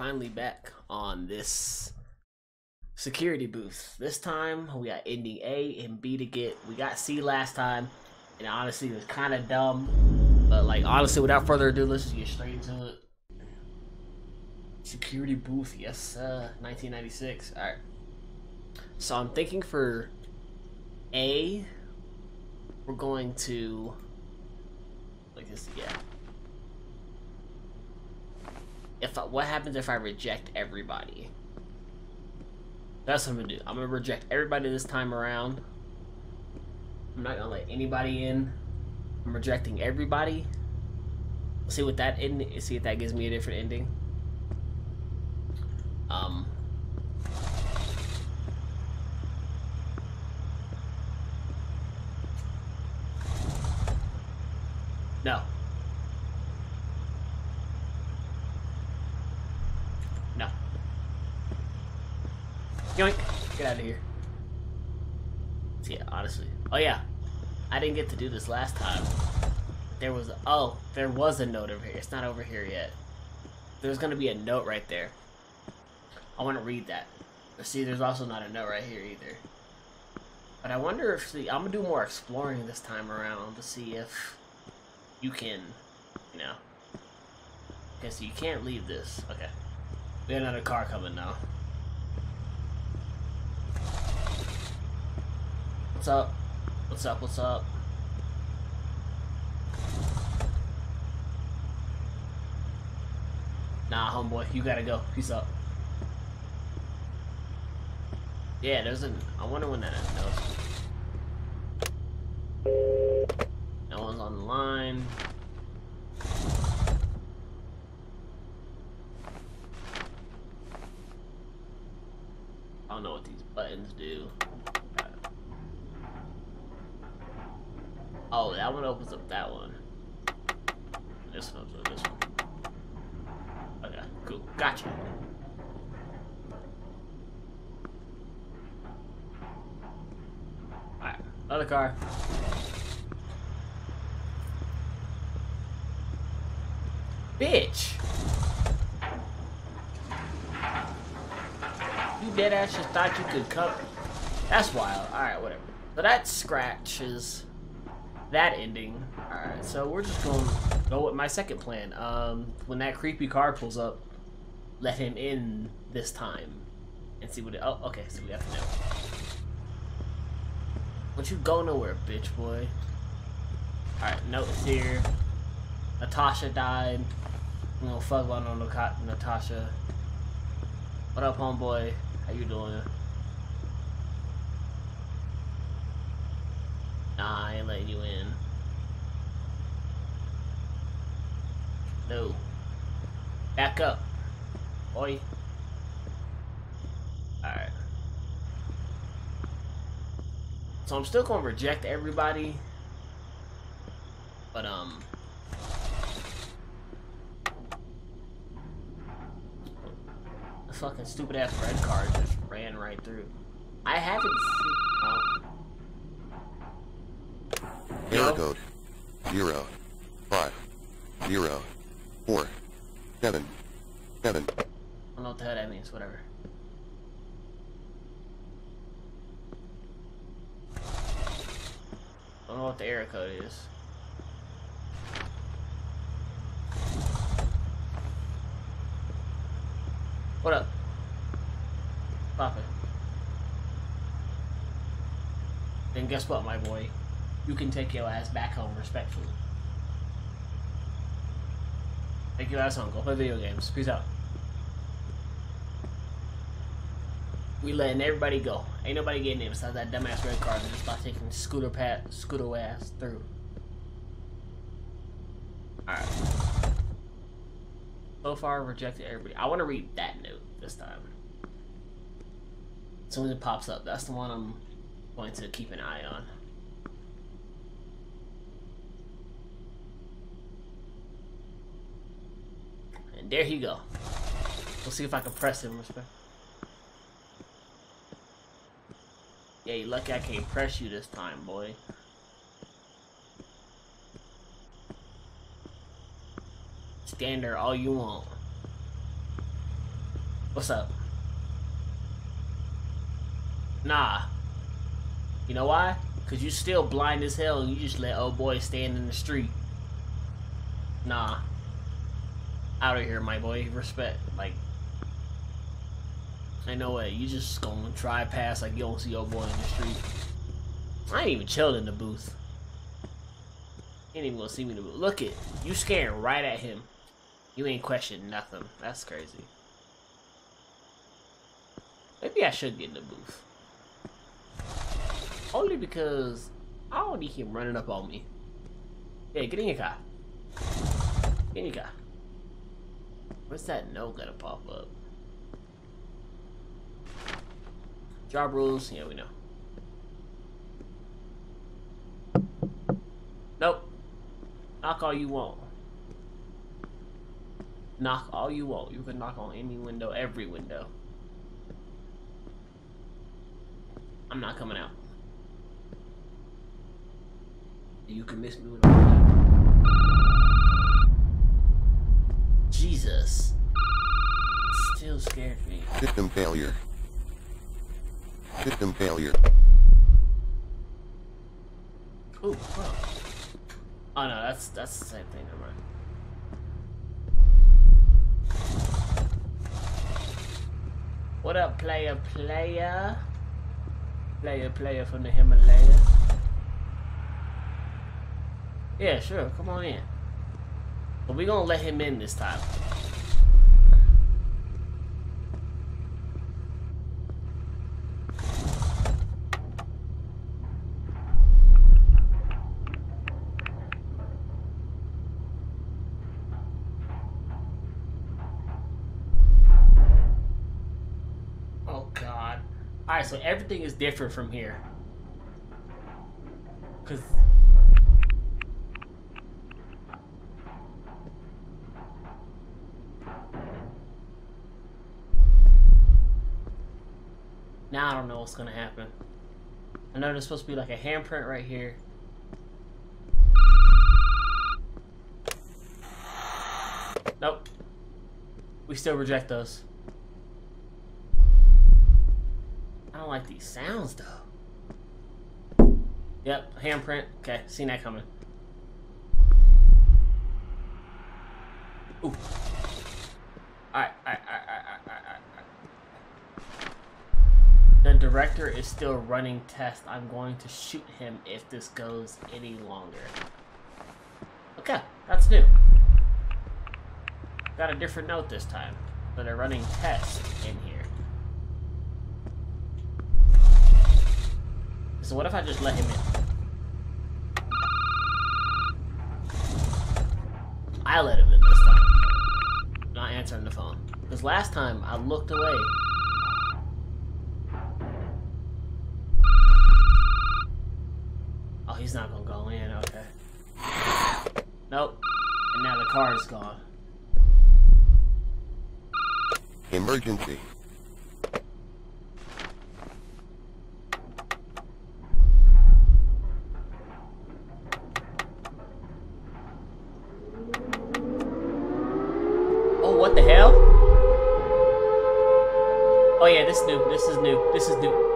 finally back on this security booth. This time we got ending A and B to get. We got C last time, and honestly it was kind of dumb. But like honestly, without further ado, let's just get straight into it. Security booth, yes, uh, 1996. All right. So I'm thinking for A, we're going to like this, yeah. If I, what happens if I reject everybody? That's what I'm gonna do. I'm gonna reject everybody this time around. I'm not gonna let anybody in. I'm rejecting everybody. See what that end. See if that gives me a different ending. Um. No. No. Yoink! Get out of here. Yeah, honestly. Oh yeah. I didn't get to do this last time. There was oh, there was a note over here. It's not over here yet. There's gonna be a note right there. I want to read that. See, there's also not a note right here either. But I wonder if the I'm gonna do more exploring this time around to see if you can, you know. Okay, so you can't leave this. Okay. We got another car coming now. What's up? What's up? What's up? Nah, homeboy, you gotta go. Peace out. Yeah, there's a. I wonder when that knows. No one's on the line. I don't know what these buttons do. Oh, that one opens up that one. This one opens up this one. Okay, cool. Gotcha. Alright, another car. Bitch! You dead ass just thought you could come. That's wild. Alright, whatever. So that scratches that ending. Alright, so we're just going to go with my second plan. Um, when that creepy car pulls up, let him in this time. And see what it... Oh, okay, so we have to know. Don't you go nowhere, bitch boy. Alright, notes here. Natasha died. We don't fuck about no Natasha. What up, homeboy? How you doing? I let you in. No. Back up. Boy. Alright. So I'm still gonna reject everybody. But, um... The fucking stupid ass red car just ran right through. I haven't seen... Oh. Error code zero five zero four seven seven. I don't know what the hell that means, whatever. I don't know what the error code is. What up? Stop it. Then guess what, my boy? You can take your ass back home respectfully. Take your ass home. Go play video games. Peace out. We letting everybody go. Ain't nobody getting in besides that dumbass red car that just by taking scooter pat scooter ass through. Alright. So far rejected everybody. I wanna read that note this time. As soon as it pops up, that's the one I'm going to keep an eye on. There he go. We'll see if I can press him. Yeah, you lucky I can't press you this time, boy. Stand there all you want. What's up? Nah. You know why? Cause you still blind as hell and you just let old boy stand in the street. Nah. Out of here, my boy. Respect. Like, I know way. You just gonna drive past like you don't see your boy in the street. I ain't even chilled in the booth. Ain't even gonna see me in the booth. Look it. You scaring right at him. You ain't questioning nothing. That's crazy. Maybe I should get in the booth. Only because I don't need him running up on me. Yeah, get in your car. Get in your car. Where's that no gonna pop up? Job rules, yeah, we know. Nope. Knock all you want. Knock all you want. You can knock on any window, every window. I'm not coming out. You can miss me with a Jesus. Still scared me. System failure. System failure. Oh. Oh no, that's that's the same thing, never mind. What up, player, player? Player, player from the Himalaya. Yeah, sure, come on in. But we're gonna let him in this time. Oh god. Alright, so everything is different from here. Cause Now I don't know what's gonna happen. I know there's supposed to be like a handprint right here. Nope. We still reject those. I don't like these sounds though. Yep, handprint. Okay, seen that coming. Ooh. Alright, alright, alright, alright. The director is still running tests. I'm going to shoot him if this goes any longer. Okay, that's new. Got a different note this time. So they're running tests in here. So what if I just let him in? I let him in this time. Not answering the phone. Because last time I looked away. He's not gonna go in, okay. Nope. And now the car is gone. Emergency. Oh, what the hell? Oh yeah, this is new. This is new. This is new.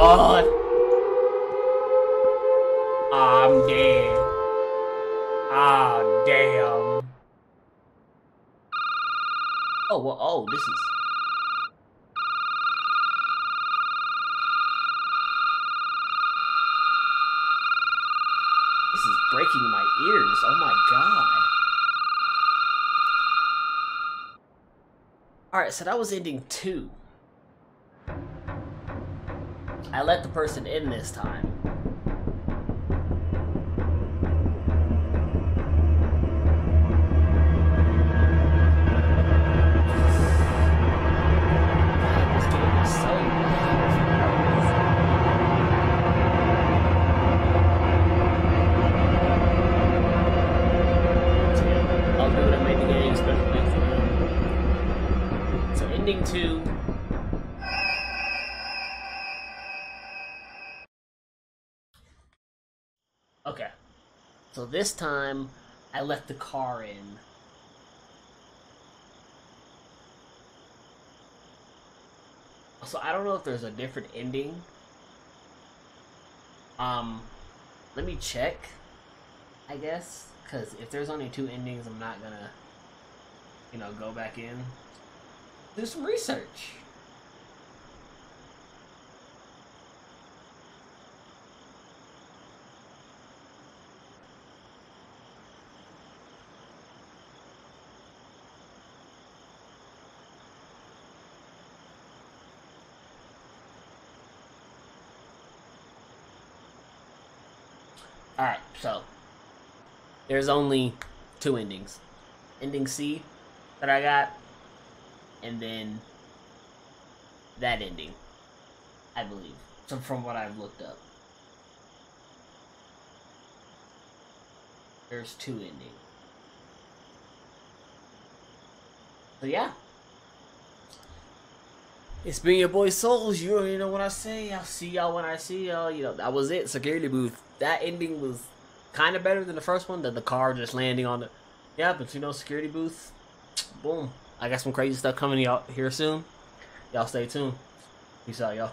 Lord. I'm dead. Ah, damn. Oh, well, oh, this is... This is breaking my ears. Oh my god. Alright, so that was ending two. I let the person in this time. So loud for So this time, I let the car in. So I don't know if there's a different ending. Um, let me check, I guess, because if there's only two endings, I'm not gonna, you know, go back in. Do some research. Alright, so there's only two endings. Ending C that I got, and then that ending, I believe. So from what I've looked up. There's two endings. So yeah. It's been your boy Seoulz. You already know what I say. I'll see y'all when I see y'all. You know, that was it. Security booth. That ending was kind of better than the first one. That the car just landing on the. Yeah, but you know, security booth. Boom. I got some crazy stuff coming y'all here soon. Y'all stay tuned. Peace out, y'all.